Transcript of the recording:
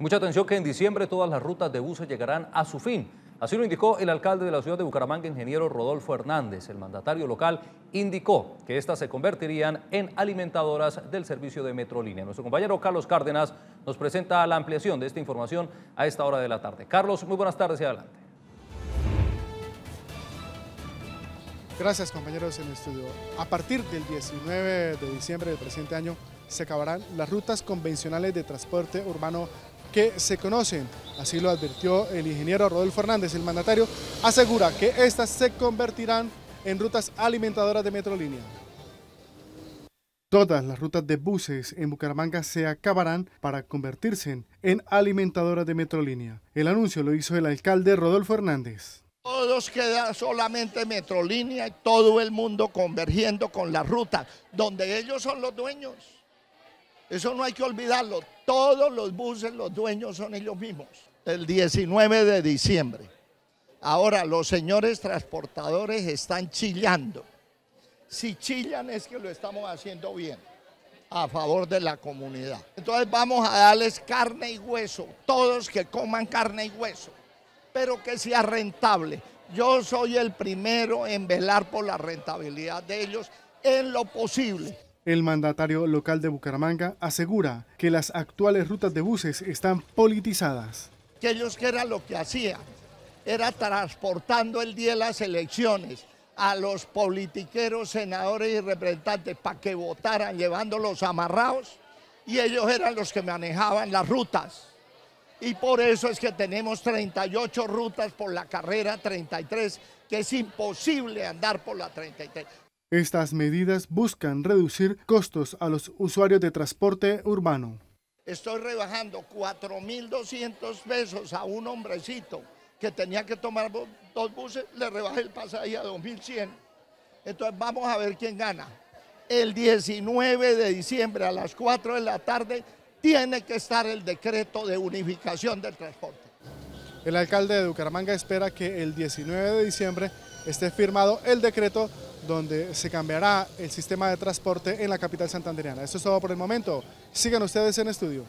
Mucha atención que en diciembre todas las rutas de buses llegarán a su fin. Así lo indicó el alcalde de la ciudad de Bucaramanga, ingeniero Rodolfo Hernández. El mandatario local indicó que estas se convertirían en alimentadoras del servicio de Metrolínea. Nuestro compañero Carlos Cárdenas nos presenta la ampliación de esta información a esta hora de la tarde. Carlos, muy buenas tardes y adelante. Gracias compañeros en el estudio. A partir del 19 de diciembre del presente año se acabarán las rutas convencionales de transporte urbano que se conocen. Así lo advirtió el ingeniero Rodolfo Fernández, el mandatario, asegura que estas se convertirán en rutas alimentadoras de Metrolínea. Todas las rutas de buses en Bucaramanga se acabarán para convertirse en alimentadoras de Metrolínea. El anuncio lo hizo el alcalde Rodolfo Hernández. Todos queda solamente Metrolínea y todo el mundo convergiendo con las rutas, donde ellos son los dueños. Eso no hay que olvidarlo. Todos los buses, los dueños son ellos mismos. El 19 de diciembre. Ahora, los señores transportadores están chillando. Si chillan es que lo estamos haciendo bien, a favor de la comunidad. Entonces vamos a darles carne y hueso, todos que coman carne y hueso, pero que sea rentable. Yo soy el primero en velar por la rentabilidad de ellos en lo posible. El mandatario local de Bucaramanga asegura que las actuales rutas de buses están politizadas. Que ellos que era lo que hacían, era transportando el día de las elecciones a los politiqueros, senadores y representantes para que votaran llevándolos amarrados y ellos eran los que manejaban las rutas. Y por eso es que tenemos 38 rutas por la carrera 33, que es imposible andar por la 33. Estas medidas buscan reducir costos a los usuarios de transporte urbano. Estoy rebajando 4.200 pesos a un hombrecito que tenía que tomar dos buses, le rebajé el pasaje a 2.100. Entonces vamos a ver quién gana. El 19 de diciembre a las 4 de la tarde tiene que estar el decreto de unificación del transporte. El alcalde de Bucaramanga espera que el 19 de diciembre esté firmado el decreto donde se cambiará el sistema de transporte en la capital santandereana. Esto es todo por el momento. Sigan ustedes en estudio.